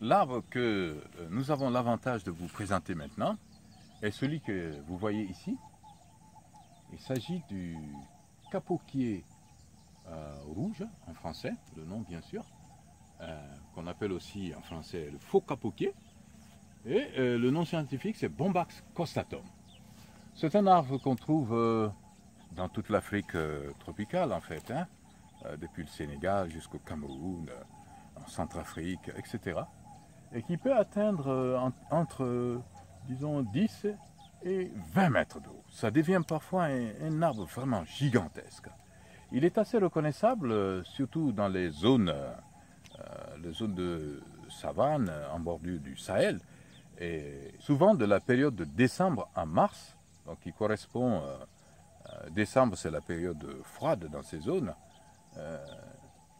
l'arbre que euh, nous avons l'avantage de vous présenter maintenant est celui que vous voyez ici. Il s'agit du capoquier euh, rouge en français, le nom bien sûr, euh, qu'on appelle aussi en français le faux capoquier. Et le nom scientifique c'est Bombax costatum. C'est un arbre qu'on trouve dans toute l'Afrique tropicale en fait, hein, depuis le Sénégal jusqu'au Cameroun, en Centrafrique, etc et qui peut atteindre euh, entre, euh, disons, 10 et 20 mètres d'eau. Ça devient parfois un, arbre vraiment gigantesque. Il est assez reconnaissable, euh, surtout dans les zones, les zones de savane en bordure du Sahel, et souvent de la période de décembre à mars, donc qui correspond, décembre c'est la période froide dans ces zones,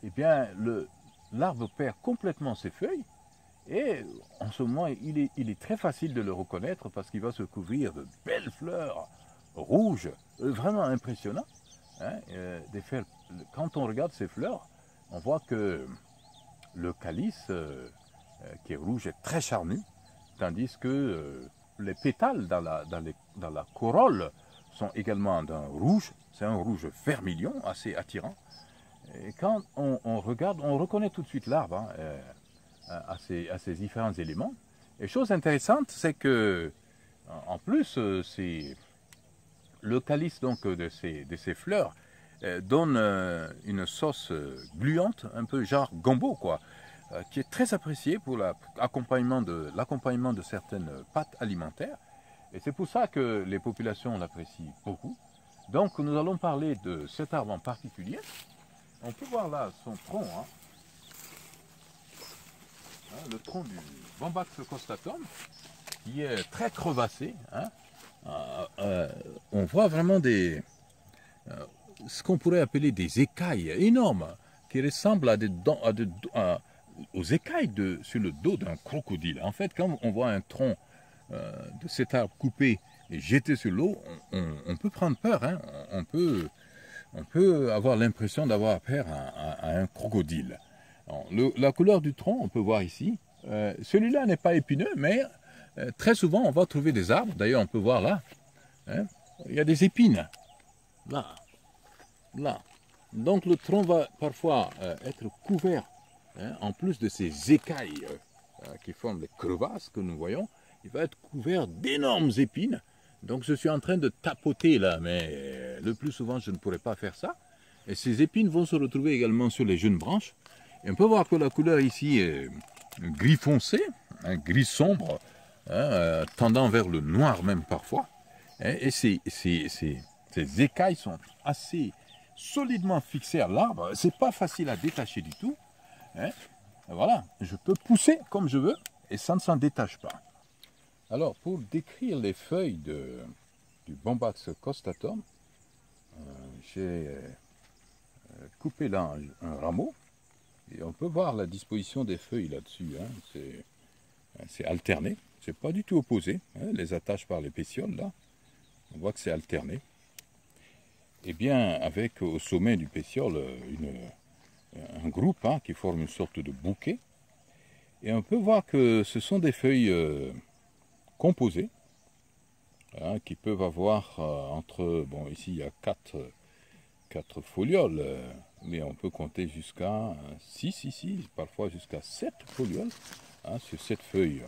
eh bien l'arbre perd complètement ses feuilles, et en ce moment, il est, très facile de le reconnaître parce qu'il va se couvrir de belles fleurs rouges, euh, vraiment impressionnantes. Hein, euh, quand on regarde ces fleurs, on voit que le calice, euh, qui est rouge, est très charnu, tandis que les pétales dans la, corolle sont également d'un rouge, c'est un rouge vermilion, assez attirant. Et quand on, regarde, on reconnaît tout de suite l'arbre. Hein, à ces, différents éléments. Et chose intéressante, c'est que, en plus, euh, le calice donc de ces, de ces fleurs euh, donne euh, une sauce gluante, un peu genre gombo, quoi, qui est très appréciée pour l'accompagnement de, l'accompagnement de certaines pâtes alimentaires. Et c'est pour ça que les populations l'apprécient beaucoup. Donc nous allons parler de cet arbre en particulier. On peut voir là son tronc. Hein. Hein, le tronc du Bambax costatum, qui est très crevassé. Hein. Euh, euh, on voit vraiment des, euh, ce qu'on pourrait appeler des écailles énormes, qui ressemblent à des dents, aux écailles sur le dos d'un crocodile. En fait, quand on voit un tronc de cet arbre coupé et jeté sur l'eau, on, peut prendre peur. Hein. On, peut, avoir l'impression d'avoir affaire à un crocodile la couleur du tronc, on peut voir ici. Euh, celui-là n'est pas épineux, mais euh, très souvent on va trouver des arbres. D'ailleurs, on peut voir là. Hein, il y a des épines. Là. Là. Donc le tronc va parfois euh, être couvert, hein, en plus de ces écailles qui forment les crevasses que nous voyons, il va être couvert d'énormes épines. Donc je suis en train de tapoter là, mais le plus souvent je ne pourrais pas faire ça. Et ces épines vont se retrouver également sur les jeunes branches on peut voir que la couleur ici est gris foncé, gris sombre, hein, euh, tendant vers le noir même parfois. Et ces, écailles sont assez solidement fixées à l'arbre. C'est pas facile à détacher du tout. Hein. Voilà, je peux pousser comme je veux et ça ne s'en détache pas. Alors, pour décrire les feuilles du Bombax costatum, euh, j'ai euh, coupé là un rameau et on peut voir la disposition des feuilles là-dessus. Hein. C'est alterné. C'est pas du tout opposé. Hein. Les attaches par les pétioles, là, on voit que c'est alterné. Et bien, avec au sommet du pétiole un groupe hein, qui forme une sorte de bouquet. Et on peut voir que ce sont des feuilles euh, composées, qui peuvent avoir euh, entre, bon ici il y a quatre, quatre folioles, euh, mais on peut compter jusqu'à 6 ici, parfois jusqu'à 7 folioles hein, sur cette feuille.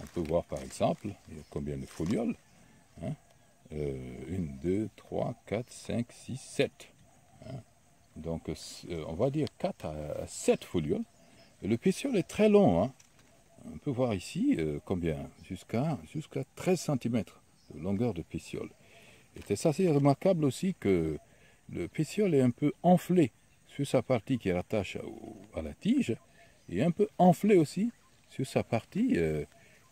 On peut voir par exemple combien de folioles. Hein, 1, 2, 3, 4, 5, 6, 7. Donc euh, on va dire 4 à 7 folioles. Le pétiole est très long. Hein. On peut voir ici euh, combien? Jusqu'à jusqu'à 13 cm de longueur de pétiole. Et c'est assez remarquable aussi que le pétiole est un peu enflé sur sa partie qui rattache à, la tige et un peu enflé aussi sur sa partie euh,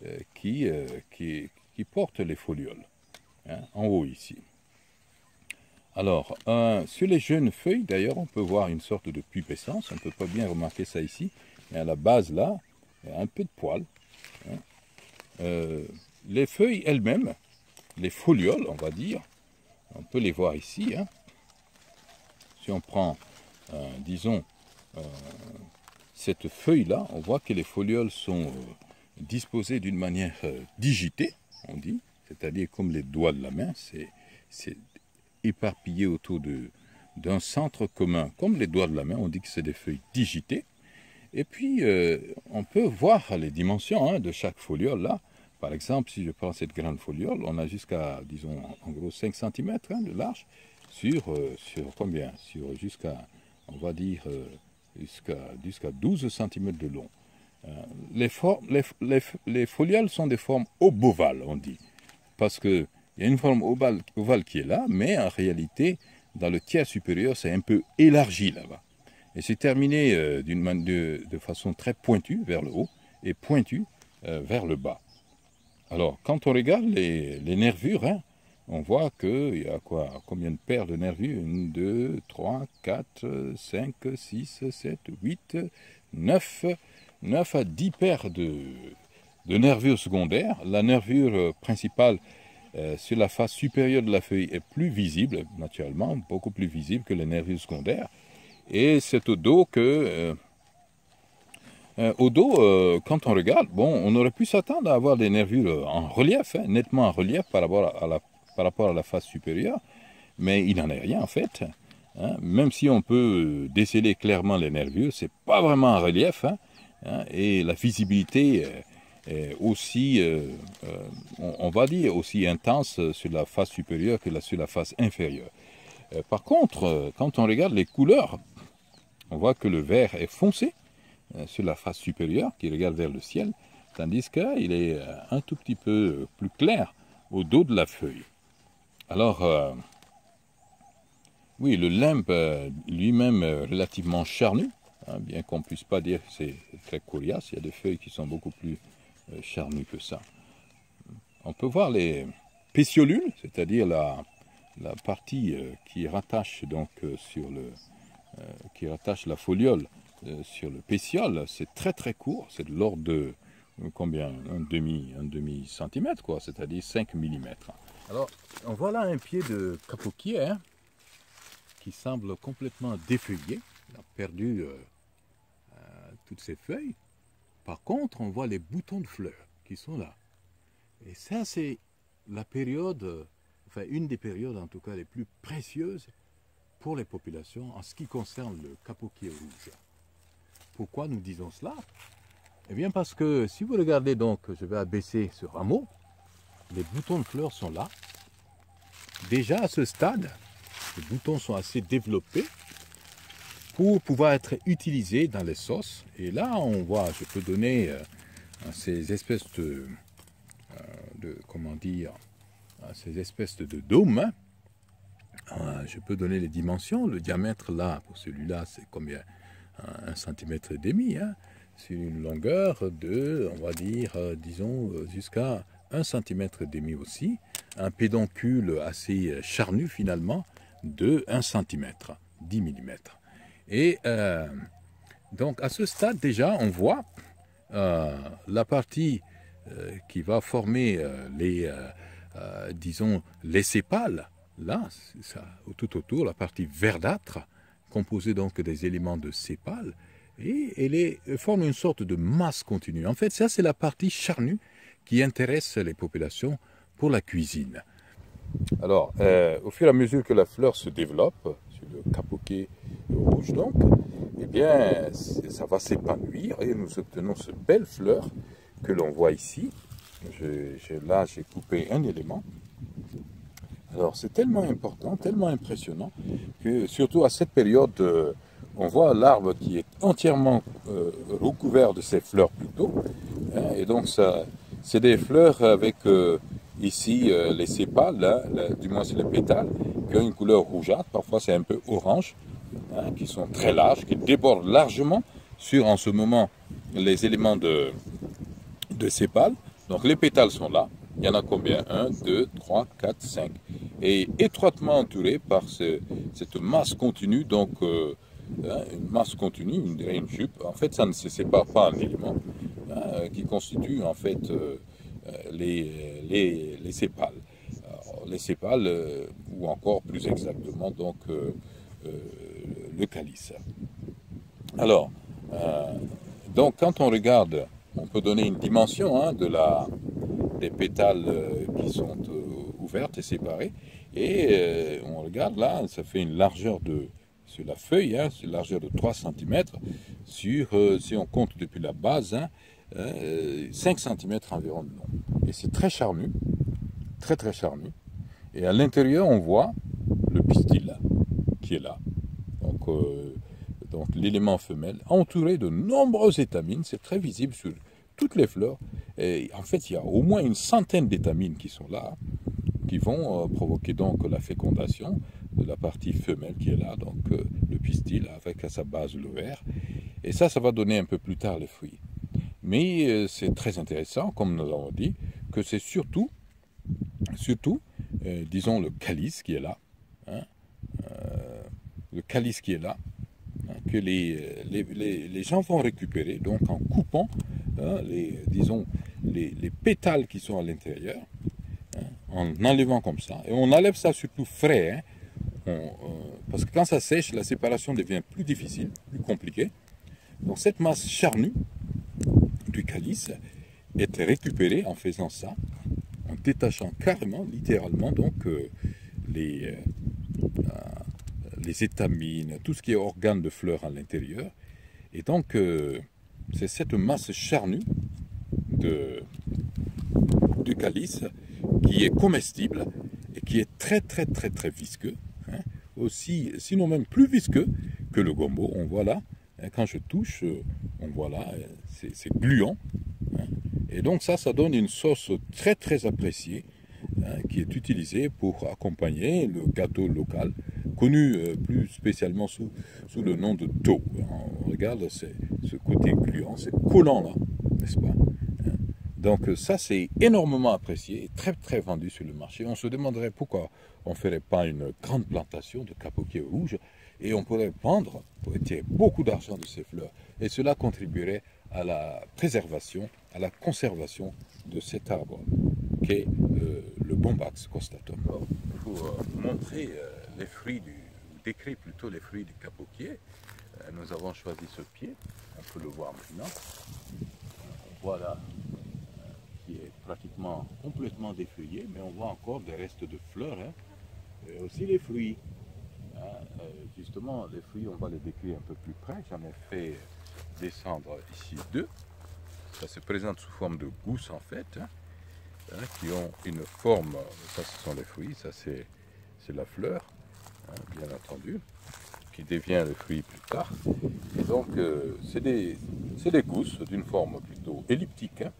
euh, qui, euh, qui, porte les folioles, hein, en haut ici. Alors, sur les jeunes feuilles, d'ailleurs, on peut voir une sorte de pubescence, on ne peut pas bien remarquer ça ici, mais à la base là, un peu de poils. Hein. les feuilles elles-mêmes, les folioles, on va dire, on peut les voir ici, hein. Si on prend euh, disons, euh, cette feuille-là, on voit que les folioles sont disposées d'une manière digitée, on dit, c'est-à-dire comme les doigts de la main, c'est éparpillé autour d'un centre commun, comme les doigts de la main, on dit que c'est des feuilles digitées. Et puis, euh, on peut voir les dimensions hein, de chaque foliole là. Par exemple, si je prends cette grande foliole, on a jusqu'à, disons, en gros 5 cm hein, de large sur, euh, sur combien? Sur jusqu'à, on va dire, euh, jusqu'à 12 cm de long. les, les, les, folioles sont des formes obovales, on dit parce qu'il y a une forme ovale, qui est là, mais en réalité, dans le tiers supérieur, c'est un peu élargi là-bas. Et c'est terminé euh, de, de, façon très pointue vers le haut et pointue euh, vers le bas. Alors, quand on regarde les, nervures, hein, on voit qu'il y a quoi? Combien de paires de nervures? 1, 2, 3, 4, 5, 6, 7, 8, 9, 9 à 10 paires de, nervures secondaires. La nervure euh, principale euh, sur la face supérieure de la feuille est plus visible, naturellement, beaucoup plus visible que les nervures secondaires. Et c'est au dos que... Euh, au dos, quand on regarde, on aurait pu s'attendre à avoir des nervures en relief, hein, nettement en relief par rapport à, la, par rapport à la face supérieure, mais il n'en est rien en fait. Hein. même si on peut déceler clairement les nervures, c'est pas vraiment en relief, hein, et la visibilité aussi, euh, euh, on, va dire, aussi intense sur la face supérieure que sur la face inférieure. Euh, par contre, quand on regarde les couleurs, on voit que le vert est foncé sur la face supérieure qui regarde vers le ciel, tandis qu'il est un tout petit peu plus clair au dos de la feuille. Alors, oui, le limbe lui-même relativement charnu, hein, bien qu'on ne puisse pas dire que c'est très coriace, il y a des feuilles qui sont beaucoup plus euh, charnu que ça. On peut voir les pétiolules, c'est-à-dire la, partie euh, qui rattache donc euh, sur le qui rattache la foliole sur le pétiole, c'est très très court, c'est de l'ordre de combien? Un demi un demi centimètre quoi, c'est-à-dire 5 mm. Alors on voit là un pied de capoquier hein, qui semble complètement défeuillé, il a perdu toutes ses feuilles. Par contre, on voit les boutons de fleurs qui sont là. Et ça, c'est la période, enfin une des périodes en tout cas les plus précieuses pour les populations en ce qui concerne le capoquier rouge. Pourquoi nous disons cela? Eh bien parce que si vous regardez donc, je vais abaisser ce rameau, les boutons de fleurs sont là. Déjà à ce stade, les boutons sont assez développés pour pouvoir être utilisé dans les sauces. Et là, on voit, je peux donner euh, ces espèces de, euh, comment dire, ces espèces de dômes. Hein. Euh, je peux donner les dimensions. Le diamètre là, pour celui-là, c'est combien? Un centimètre et demi. Hein, sur une longueur de, on va dire, disons, jusqu'à un centimètre et demi aussi. Un pédoncule assez charnu finalement de 1 centimètre, 10 mm. Et euh, donc à ce stade déjà, on voit euh, la partie euh, qui va former les, disons, les sépales, là, ça, tout autour, la partie verdâtre, composée donc des éléments de sépales, et elle forme une sorte de masse continue. En fait, ça c'est la partie charnue qui intéresse les populations pour la cuisine. Alors, au fur et à mesure que la fleur se développe, sur le capoquet rouge donc, eh bien, ça va s'épanouir et nous obtenons ce belle fleur que l'on voit ici. là, j'ai coupé un élément. Alors, c'est tellement important, tellement impressionnant, que surtout à cette période, euh, on voit l'arbre qui est entièrement euh, recouvert de ces fleurs plutôt. Hein, et donc, ça, c'est des fleurs avec euh, ici les sépales, hein, du moins c'est les pétales, qui ont une couleur rougeâtre, parfois c'est un peu orange. Hein, qui sont très larges, qui débordent largement sur en ce moment les éléments de, de sépales. Donc les pétales sont là. Il y en a combien? 1, 2, 3, 4, 5. Et étroitement entourés par cette masse continue, donc euh, hein, une masse continue, une, une, jupe. En fait, ça ne se sépare pas en éléments qui constituent en fait euh, euh, les, les, les, sépales. les sépales, ou encore plus exactement, donc le calice. Alors, Euh, donc quand on regarde, on peut donner une dimension hein, de la, des pétales euh, qui sont ouvertes et séparées. Et on regarde là, ça fait une largeur de, sur la feuille, hein, une largeur de 3 cm, sur, si on compte depuis la base, hein, 5 cm environ de long. Et c'est très charnu, très très charnu. Et à l'intérieur, on voit le pistil qui est là. Donc, euh, donc l'élément femelle, entouré de nombreuses étamines, c'est très visible sur toutes les fleurs. Et en fait, il y a au moins une centaine d'étamines qui sont là, qui vont euh, provoquer donc la fécondation de la partie femelle qui est là, donc euh, le pistil avec à sa base l'ovaire. Et ça, ça va donner un peu plus tard les fruits. Mais c'est très intéressant, comme nous avons dit, que c'est surtout, surtout, disons, le calice qui est là, hein, le calice qui est là, hein, que les, les, gens vont récupérer, donc en coupant, hein, les, disons, les, pétales qui sont à l'intérieur, en enlevant comme ça. Et on enlève ça surtout frais, euh, parce que quand ça sèche, la séparation devient plus difficile, plus compliquée. Donc cette masse charnue du calice est récupérée en faisant ça, en détachant carrément, littéralement, donc euh, les, euh, les étamines, tout ce qui est organes de fleurs à l'intérieur. Et donc, euh, c'est cette masse charnue de, du calice qui est comestible et qui est très très très très visqueux. Hein. aussi, sinon même plus visqueux que le gombo. On voit là, hein, quand je touche, euh, on voit là, euh, c'est gluant. Hein. et donc ça, ça donne une sauce très très appréciée qui est utilisée pour accompagner le gâteau local connu euh, plus spécialement sous, le nom de dos. On regarde ce côté gluant, c'est collant là, n'est-ce pas hein? donc ça, c'est énormément apprécié et très très vendu sur le marché. On se demanderait pourquoi on ne ferait pas une grande plantation de capotiers rouges et on pourrait vendre pour beaucoup d'argent de ces fleurs. Et cela contribuerait à la préservation, à la conservation de cet arbre qu'est euh, le Bombax costatum. Pour euh, montrer les fruits du, décrit plutôt les fruits du capoquier. Euh, nous avons choisi ce pied, on peut le voir maintenant. Voilà, euh, qui est pratiquement complètement défeuillé, mais on voit encore des restes de fleurs, hein. et aussi les fruits. Hein. Euh, justement, les fruits, on va les décrire un peu plus près. J'en ai fait descendre ici deux. Ça se présente sous forme de gousses en fait, hein, qui ont une forme, ça ce sont les fruits, ça c'est la fleur, Hein, bien entendu, qui devient le fruit plus tard. Et donc, euh, c'est des, gousses d'une forme plutôt elliptique, hein,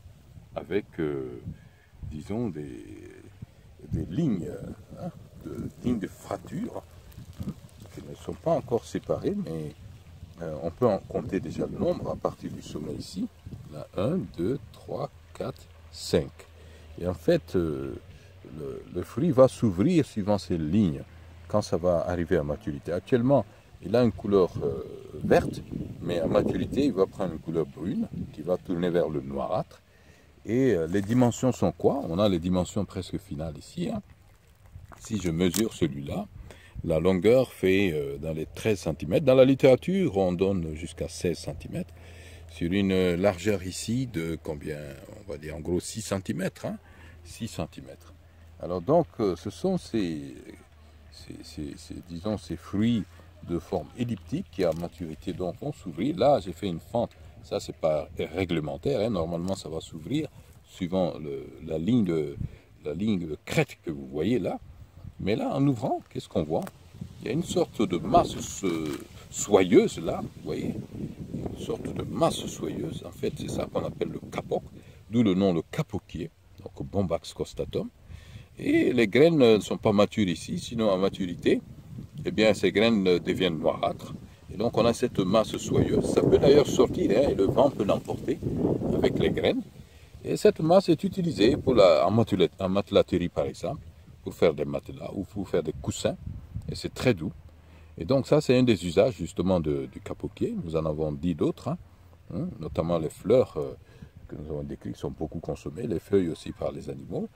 avec, euh, disons, des, lignes, hein, de, lignes de qui ne sont pas encore séparées, mais euh, on peut en compter déjà le nombre à partir du sommet ici. Là, 1, 2, 3, 4, 5. Et en fait, le, le fruit va s'ouvrir suivant ces lignes quand ça va arriver à maturité. Actuellement, il a une couleur euh, verte, mais à maturité, il va prendre une couleur brune qui va tourner vers le noirâtre. Et euh, les dimensions sont quoi? On a les dimensions presque finales ici. Hein. Si je mesure celui-là, la longueur fait euh, dans les 13 cm. Dans la littérature, on donne jusqu'à 16 cm. Sur une largeur ici de combien On va dire en gros 6 cm. 6 cm. Alors donc, ce sont ces disons, ces fruits de forme elliptique qui à maturité donc vont s'ouvrir. Là, j'ai fait une fente. Ça, c'est pas réglementaire. Hein. Normalement, ça va s'ouvrir suivant la, ligne la ligne de crête que vous voyez là. Mais là, en ouvrant, qu'est-ce qu'on voit? Il y a une sorte de masse soyeuse là, vous voyez? Une sorte de masse soyeuse. En fait, c'est ça qu'on appelle le capoc, d'où le nom le capoquier, donc Bombax costatum. Et les graines ne sont pas matures ici, sinon à maturité, eh bien ces graines deviennent noirâtres. Et donc on a cette masse soyeuse. Ça peut d'ailleurs sortir hein, et le vent peut l'emporter avec les graines. Et cette masse est utilisée pour la, en, matelaterie par exemple, pour faire des matelas ou pour faire des coussins. Et c'est très doux. Et donc ça c'est un des usages justement du capoquier. Nous en avons dit d'autres, hein, hein, notamment les fleurs euh, que nous avons décrites sont beaucoup consommées, les feuilles aussi par les animaux.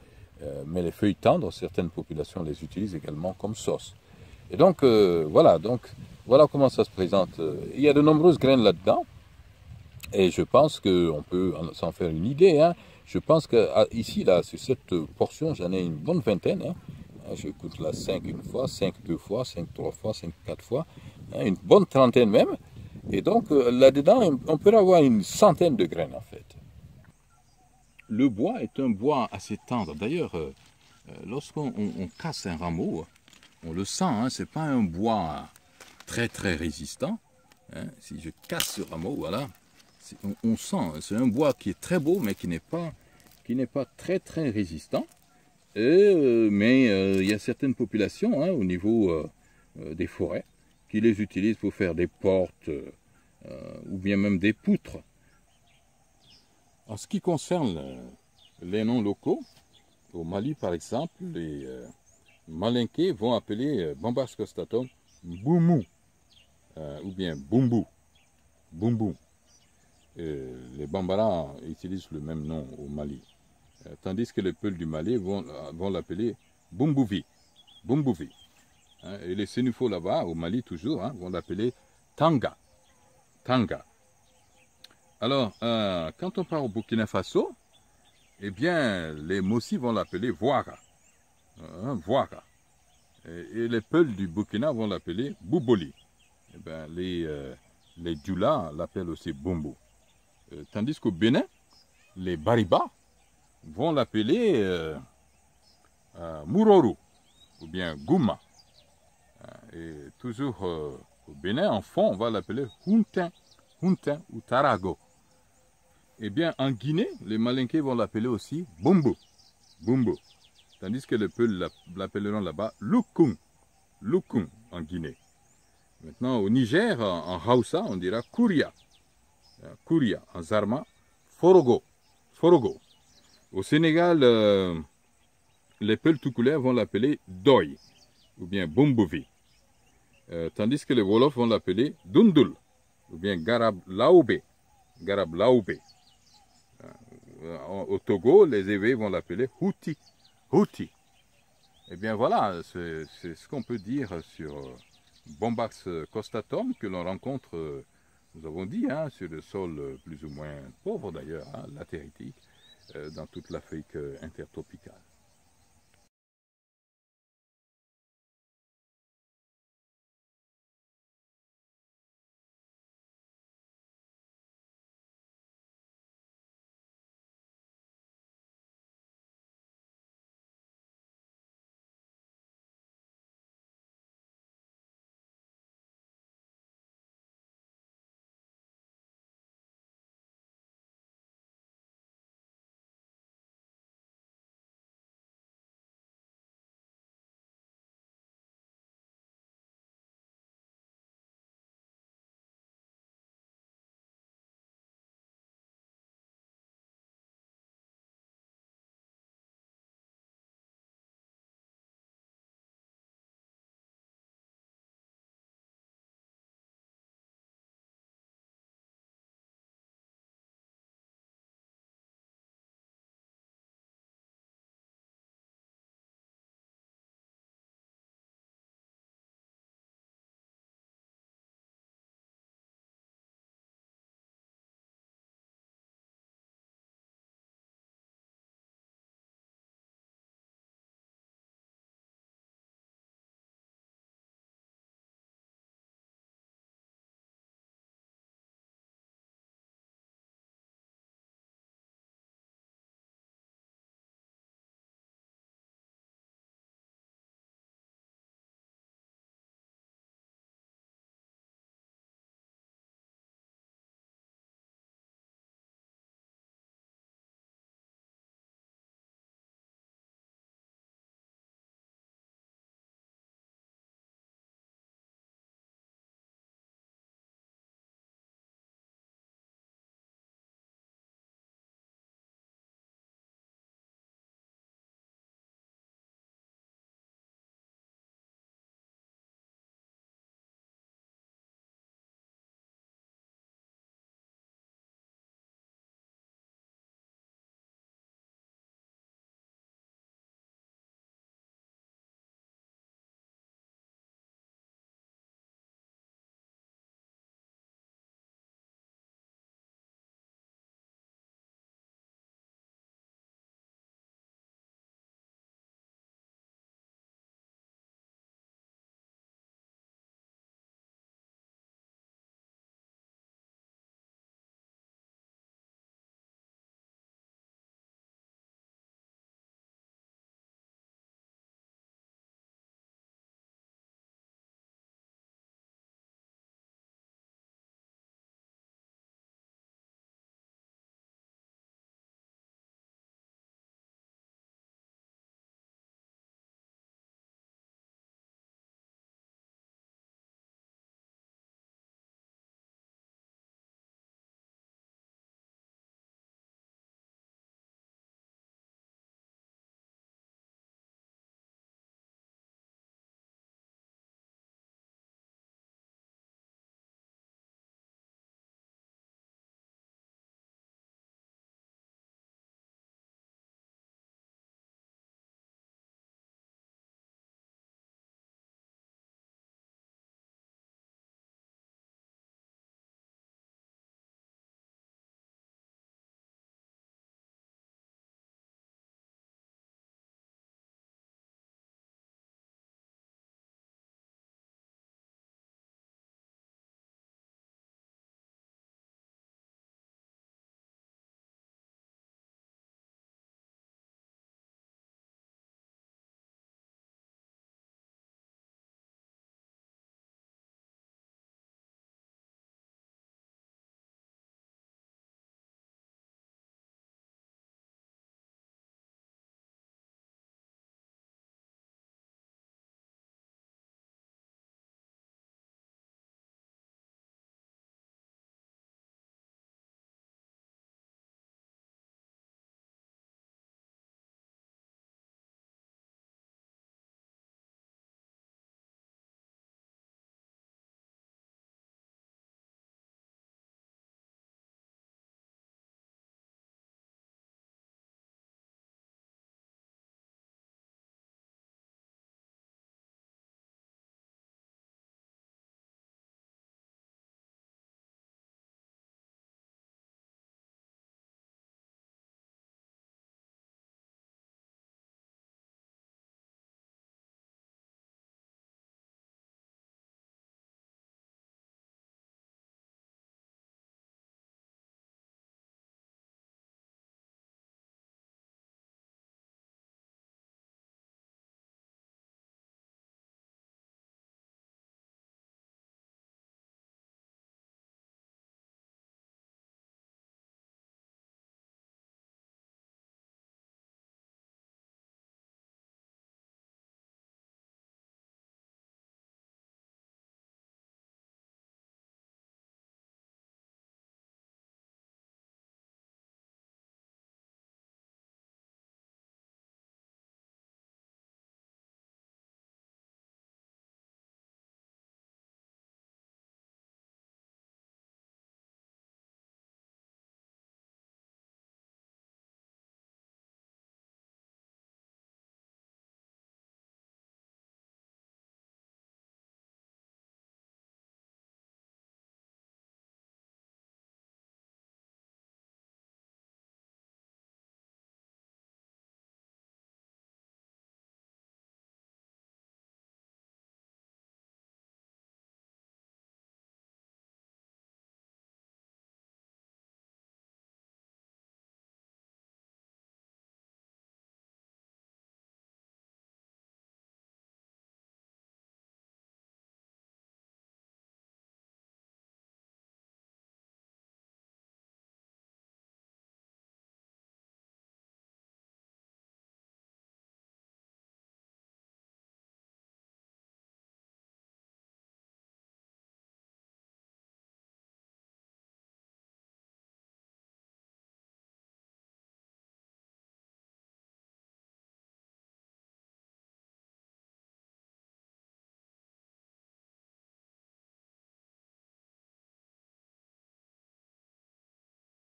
Euh, mais les feuilles tendres, certaines populations les utilisent également comme sauce. Et donc, euh, voilà, donc, voilà comment ça se présente. Il y a de nombreuses graines là-dedans. Et je pense qu'on peut s'en faire une idée. Hein. Je pense qu'ici, là, sur cette portion, j'en ai une bonne vingtaine. Je coûte là 5 une fois, 5 deux fois, 5 trois fois, 5 quatre fois, hein, une bonne trentaine même. Et donc euh, là-dedans, on peut avoir une centaine de graines en fait. Le bois est un bois assez tendre. D'ailleurs, euh, euh, lorsqu'on casse un rameau, on le sent, hein, ce n'est pas un bois très très résistant. Hein. Si je casse ce rameau, voilà, on, sent, c'est un bois qui est très beau, mais qui n'est pas, très très résistant. Euh, mais euh, il y a certaines populations hein, au niveau euh, des forêts qui les utilisent pour faire des portes ou bien même des poutres. En ce qui concerne les noms locaux, au Mali par exemple, les Malinqués vont appeler Bombas costatum Boumou ou bien Bumbu. Bumbu. Les Bambara utilisent le même nom au Mali. Euh, tandis que les Peuls du Mali vont, euh, l'appeler Bumbouvi. Bumbouvi. Hein, et les Sénufo là-bas, au Mali toujours, hein, vont l'appeler Tanga. Tanga. Alors, euh, quand on part au Burkina Faso, eh bien, les Mossi vont l'appeler Voara. Hein, Voara. Et, les Peuls du Burkina vont l'appeler Bouboli. Eh bien, les, les Djula l'appellent aussi Bumbu. tandis qu'au Bénin, les Bariba vont l'appeler euh, euh, ou bien Gouma. Euh, et toujours au Bénin, en fond, on va l'appeler Huntin, ou Tarago. Eh bien, en Guinée, les Malinqués vont l'appeler aussi Bumbu, Bumbu. Tandis que les Peuls l'appelleront là-bas Lukung, Lukung en Guinée. Maintenant, au Niger, en, Hausa, on dira Kuria, Kuria, en Zarma, Forogo, Forogo. Au Sénégal, euh, les tout vont l'appeler Doy ou bien Bumbuvi. Euh, tandis que les Wolofs vont l'appeler Dundul ou bien Garab Laoube. Garab Laoube. Euh, au Togo, les Éveillés vont l'appeler Houti. Houti. Eh bien voilà, c'est ce qu'on peut dire sur Bombax costatum que l'on rencontre, nous avons dit, hein, sur le sol plus ou moins pauvre d'ailleurs, hein, latéritique. Euh, dans toute l'Afrique euh, intertropicale.